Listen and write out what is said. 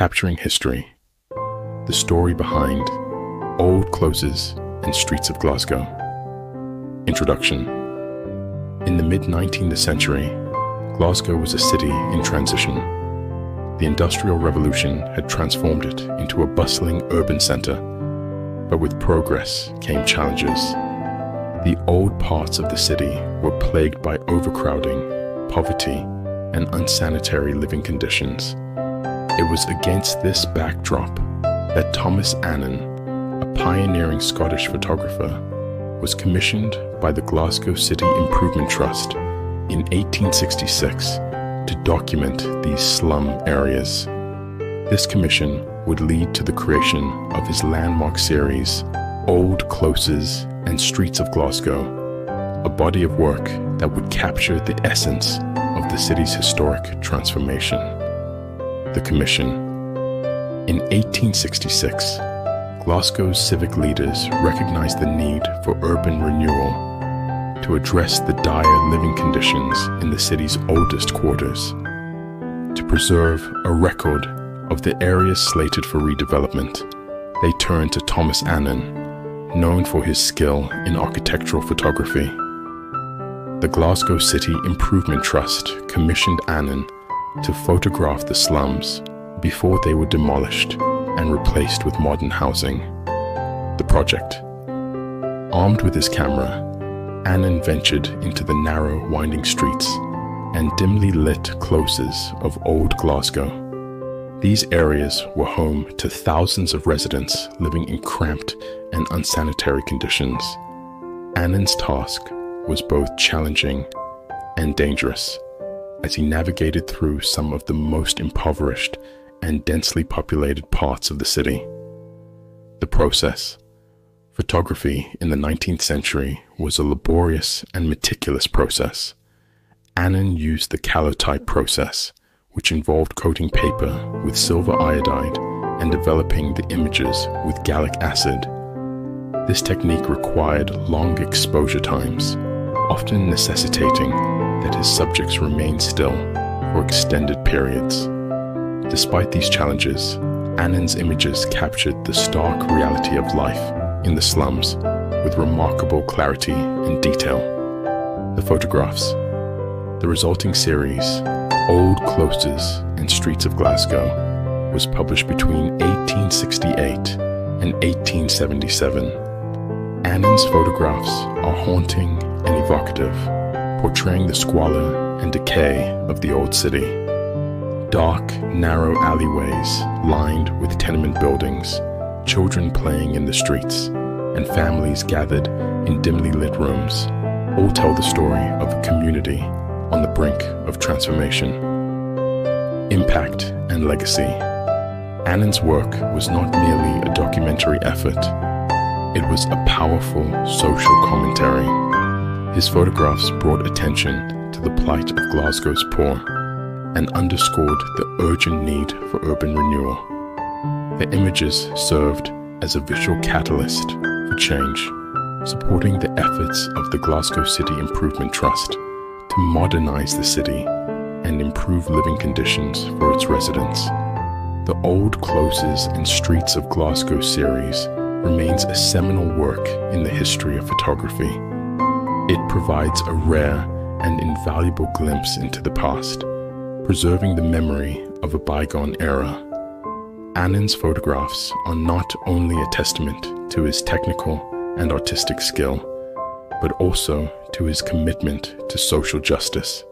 Capturing History The Story Behind Old Closes and Streets of Glasgow. Introduction In the mid 19th century, Glasgow was a city in transition. The Industrial Revolution had transformed it into a bustling urban centre, but with progress came challenges. The old parts of the city were plagued by overcrowding, poverty, and unsanitary living conditions. It was against this backdrop that Thomas Annan, a pioneering Scottish photographer, was commissioned by the Glasgow City Improvement Trust in 1866 to document these slum areas. This commission would lead to the creation of his landmark series, Old Closes and Streets of Glasgow, a body of work that would capture the essence of the city's historic transformation the Commission. In 1866, Glasgow's civic leaders recognized the need for urban renewal to address the dire living conditions in the city's oldest quarters, to preserve a record of the areas slated for redevelopment. They turned to Thomas Annan, known for his skill in architectural photography. The Glasgow City Improvement Trust commissioned Annan to photograph the slums before they were demolished and replaced with modern housing. The project. Armed with his camera, Annan ventured into the narrow, winding streets and dimly lit closes of old Glasgow. These areas were home to thousands of residents living in cramped and unsanitary conditions. Annan's task was both challenging and dangerous as he navigated through some of the most impoverished and densely populated parts of the city. The process. Photography in the 19th century was a laborious and meticulous process. Annan used the calotype process, which involved coating paper with silver iodide and developing the images with gallic acid. This technique required long exposure times, often necessitating that his subjects remain still for extended periods. Despite these challenges, Annan's images captured the stark reality of life in the slums with remarkable clarity and detail. The photographs. The resulting series, Old Closes and Streets of Glasgow, was published between 1868 and 1877. Annan's photographs are haunting and evocative portraying the squalor and decay of the old city. Dark, narrow alleyways lined with tenement buildings, children playing in the streets, and families gathered in dimly lit rooms all tell the story of a community on the brink of transformation. Impact and legacy. Annan's work was not merely a documentary effort, it was a powerful social commentary his photographs brought attention to the plight of Glasgow's poor and underscored the urgent need for urban renewal. The images served as a visual catalyst for change, supporting the efforts of the Glasgow City Improvement Trust to modernize the city and improve living conditions for its residents. The Old Closes and Streets of Glasgow series remains a seminal work in the history of photography it provides a rare and invaluable glimpse into the past, preserving the memory of a bygone era. Annan's photographs are not only a testament to his technical and artistic skill, but also to his commitment to social justice.